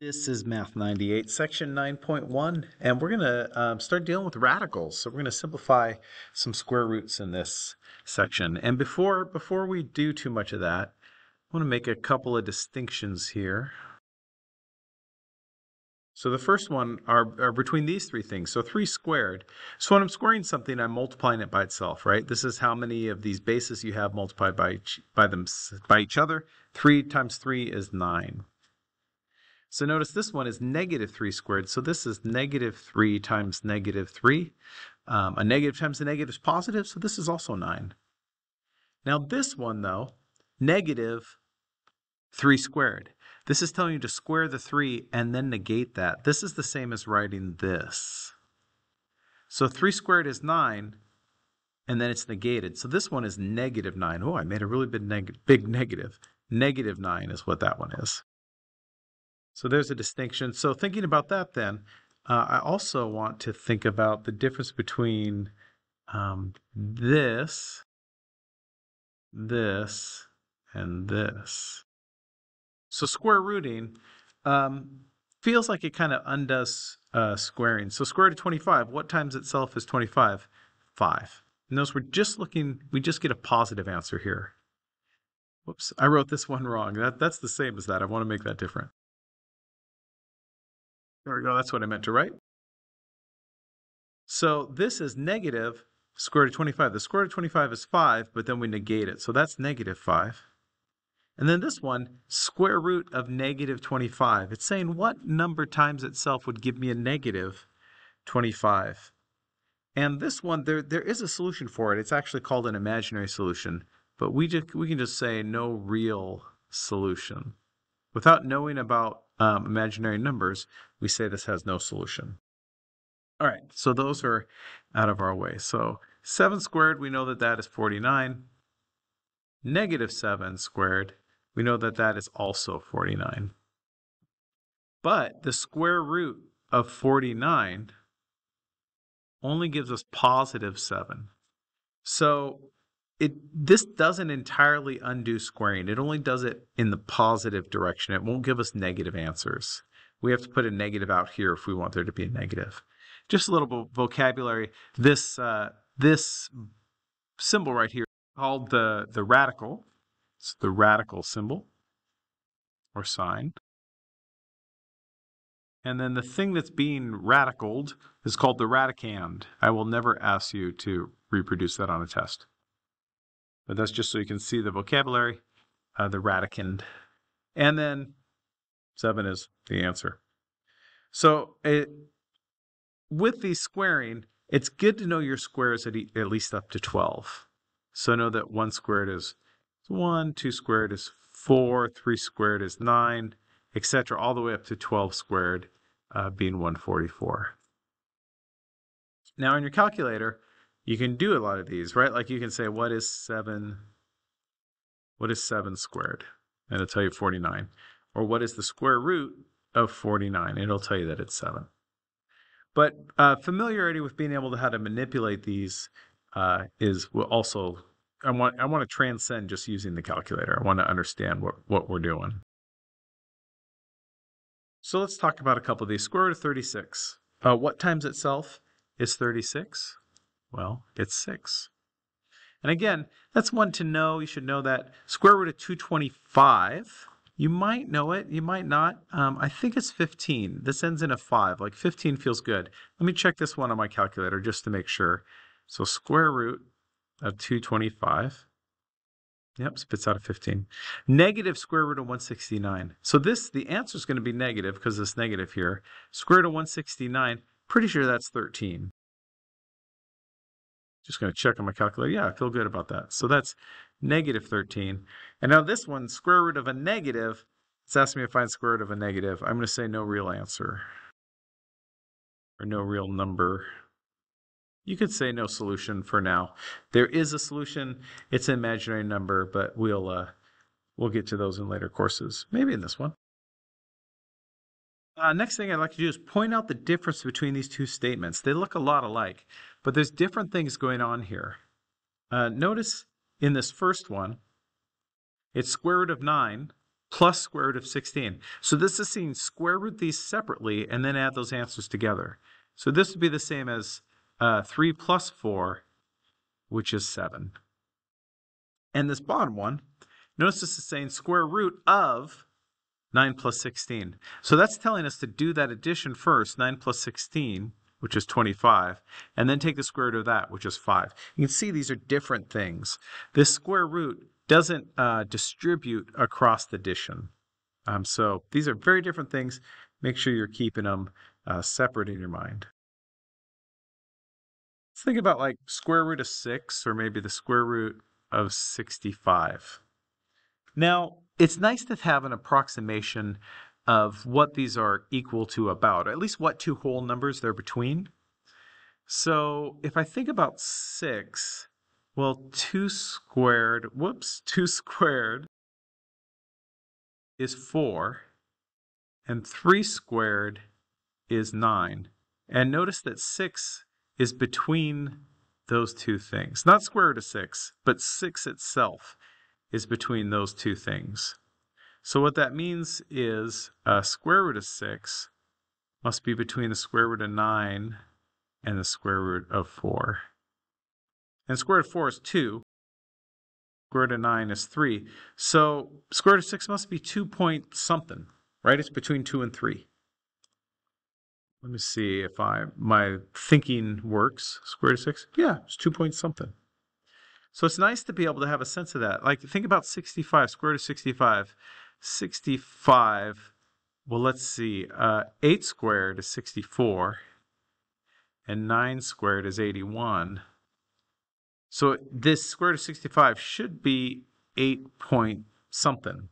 This is Math 98, section 9.1, and we're going to um, start dealing with radicals. So we're going to simplify some square roots in this section. And before, before we do too much of that, I want to make a couple of distinctions here. So the first one are, are between these three things. So 3 squared. So when I'm squaring something, I'm multiplying it by itself, right? This is how many of these bases you have multiplied by each, by them, by each other. 3 times 3 is 9. So notice this one is negative 3 squared. So this is negative 3 times negative 3. Um, a negative times a negative is positive, so this is also 9. Now this one, though, negative 3 squared. This is telling you to square the 3 and then negate that. This is the same as writing this. So 3 squared is 9, and then it's negated. So this one is negative 9. Oh, I made a really big, neg big negative. Negative 9 is what that one is. So there's a distinction. So thinking about that then, uh, I also want to think about the difference between um, this, this, and this. So square rooting um, feels like it kind of undoes uh, squaring. So square root of 25, what times itself is 25? 5. Notice we're just looking, we just get a positive answer here. Whoops, I wrote this one wrong. That, that's the same as that. I want to make that different. There we go. That's what I meant to write. So this is negative square root of 25. The square root of 25 is 5, but then we negate it. So that's negative 5. And then this one, square root of negative 25. It's saying what number times itself would give me a negative 25. And this one, there, there is a solution for it. It's actually called an imaginary solution. But we, just, we can just say no real solution. Without knowing about um, imaginary numbers, we say this has no solution. All right, so those are out of our way. So 7 squared, we know that that is 49. Negative 7 squared, we know that that is also 49. But the square root of 49 only gives us positive 7. So it this doesn't entirely undo squaring. It only does it in the positive direction. It won't give us negative answers. We have to put a negative out here if we want there to be a negative. Just a little vocabulary. This uh, this symbol right here called the the radical. It's the radical symbol or sign. And then the thing that's being radicaled is called the radicand. I will never ask you to reproduce that on a test. But that's just so you can see the vocabulary, uh, the radicand. And then 7 is the answer. So it, with the squaring, it's good to know your squares at, e at least up to 12. So know that 1 squared is 1, 2 squared is 4, 3 squared is 9, etc., all the way up to 12 squared uh, being 144. Now in your calculator, you can do a lot of these, right? Like you can say, what is 7, what is 7 squared? And it'll tell you 49. Or what is the square root of 49? It'll tell you that it's 7. But uh, familiarity with being able to how to manipulate these uh, is also, I want, I want to transcend just using the calculator. I want to understand what, what we're doing. So let's talk about a couple of these. Square root of 36. Uh, what times itself is 36? Well, it's 6. And again, that's one to know. You should know that square root of 225. You might know it, you might not. Um, I think it's 15. This ends in a 5. Like 15 feels good. Let me check this one on my calculator just to make sure. So square root of 225. Yep, spits out a 15. Negative square root of 169. So this, the answer is going to be negative because it's negative here. Square root of 169, pretty sure that's 13. Just going to check on my calculator. Yeah, I feel good about that. So that's negative 13. And now this one, square root of a negative, it's asking me to find square root of a negative. I'm going to say no real answer or no real number. You could say no solution for now. There is a solution. It's an imaginary number, but we'll uh, we'll get to those in later courses. Maybe in this one. Uh, next thing I'd like to do is point out the difference between these two statements. They look a lot alike, but there's different things going on here. Uh, notice in this first one, it's square root of 9, plus square root of 16. So this is seeing square root these separately and then add those answers together. So this would be the same as uh, 3 plus 4, which is 7. And this bottom one, notice this is saying square root of 9 plus 16. So that's telling us to do that addition first, 9 plus 16, which is 25, and then take the square root of that, which is 5. You can see these are different things. This square root doesn't uh, distribute across the addition. Um, so these are very different things. Make sure you're keeping them uh, separate in your mind. Let's think about like square root of 6 or maybe the square root of 65. Now, it's nice to have an approximation of what these are equal to about, at least what two whole numbers they're between. So if I think about 6, well, 2 squared, whoops, 2 squared is 4, and 3 squared is 9. And notice that 6 is between those two things. Not square root of 6, but 6 itself is between those two things. So what that means is a square root of 6 must be between the square root of 9 and the square root of 4. And square root of 4 is 2. Square root of 9 is 3. So square root of 6 must be 2 point something, right? It's between 2 and 3. Let me see if I my thinking works. Square root of 6? Yeah, it's 2 point something. So it's nice to be able to have a sense of that. Like think about 65, square root of 65. 65, well, let's see. Uh, 8 squared is 64, and 9 squared is 81. So this square root of 65 should be 8 point something.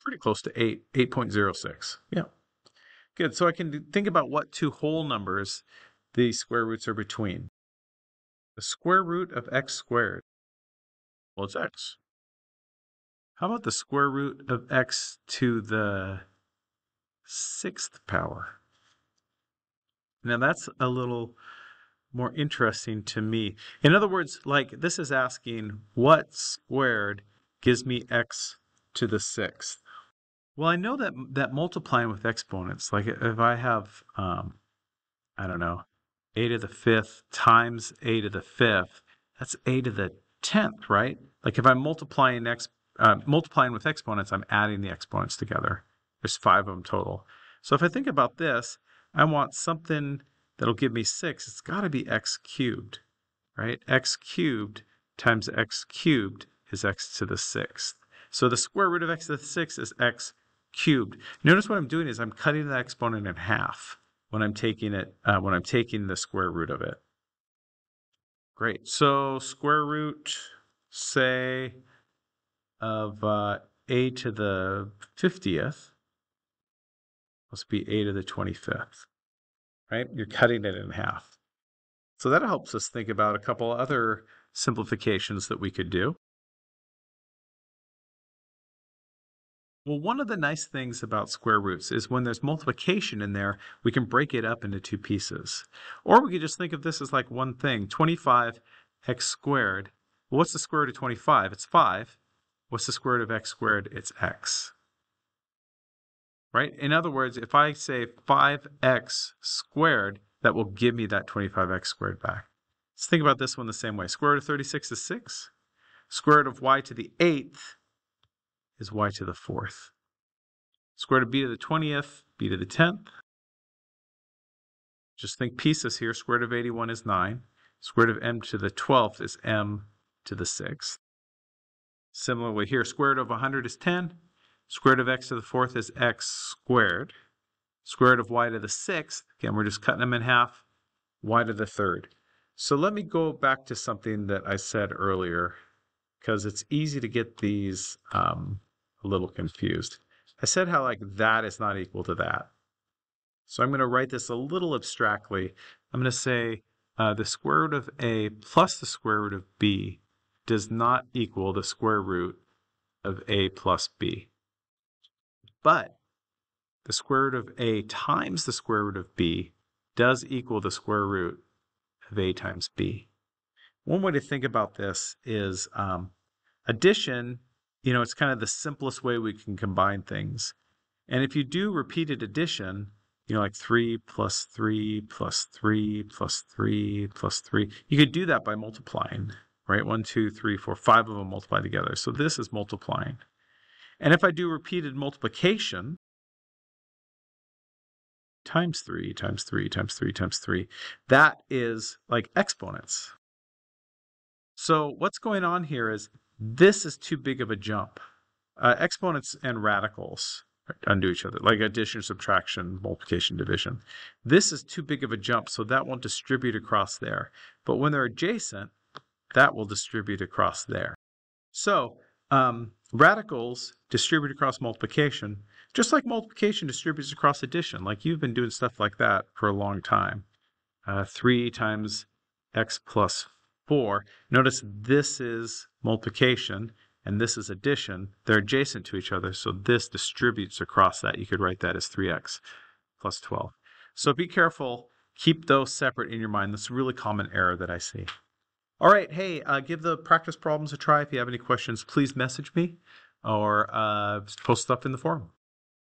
Pretty close to 8, 8.06. Yeah. Good. So I can think about what two whole numbers the square roots are between. The square root of x squared. Well, it's x. How about the square root of x to the sixth power? Now that's a little more interesting to me. In other words, like this is asking what squared gives me x to the sixth. Well, I know that that multiplying with exponents, like if I have, um, I don't know, a to the fifth times a to the fifth, that's a to the tenth, right? Like if I'm multiplying ex, uh, multiplying with exponents, I'm adding the exponents together. There's five of them total. So if I think about this, I want something that'll give me six. It's got to be x cubed, right? x cubed times x cubed is x to the sixth. So the square root of x to the sixth is x cubed. Notice what I'm doing is I'm cutting the exponent in half when I'm taking it, uh, when I'm taking the square root of it. Great. So square root, say, of uh, a to the 50th must be a to the 25th, right? You're cutting it in half. So that helps us think about a couple other simplifications that we could do. Well, one of the nice things about square roots is when there's multiplication in there, we can break it up into two pieces. Or we could just think of this as like one thing, 25 x squared. Well, what's the square root of 25? It's 5. What's the square root of x squared? It's x. Right? In other words, if I say 5x squared, that will give me that 25x squared back. Let's think about this one the same way. Square root of 36 is 6. Square root of y to the 8th is y to the fourth. Square root of b to the 20th, b to the 10th. Just think pieces here. Square root of 81 is 9. Square root of m to the 12th is m to the 6th. Similarly here, square root of 100 is 10. Square root of x to the 4th is x squared. Square root of y to the 6th, again, we're just cutting them in half, y to the 3rd. So let me go back to something that I said earlier, because it's easy to get these um, a little confused. I said how like that is not equal to that. So I'm going to write this a little abstractly. I'm going to say uh, the square root of a plus the square root of b does not equal the square root of a plus b. But the square root of a times the square root of b does equal the square root of a times b. one way to think about this is um, addition, you know, it's kind of the simplest way we can combine things. And if you do repeated addition, you know, like 3 plus 3 plus 3 plus 3 plus 3, you could do that by multiplying, right? 1, 2, 3, 4, 5 of them multiply together. So this is multiplying. And if I do repeated multiplication, times 3 times 3 times 3 times 3, that is like exponents. So what's going on here is this is too big of a jump. Uh, exponents and radicals undo each other, like addition, subtraction, multiplication, division. This is too big of a jump, so that won't distribute across there. But when they're adjacent, that will distribute across there. So um, radicals distribute across multiplication, just like multiplication distributes across addition. Like you've been doing stuff like that for a long time. Uh, 3 times x plus 4. Notice this is multiplication and this is addition. They're adjacent to each other, so this distributes across that. You could write that as 3x plus 12. So be careful. Keep those separate in your mind. That's a really common error that I see. All right, hey, uh, give the practice problems a try. If you have any questions, please message me or uh, post stuff in the forum.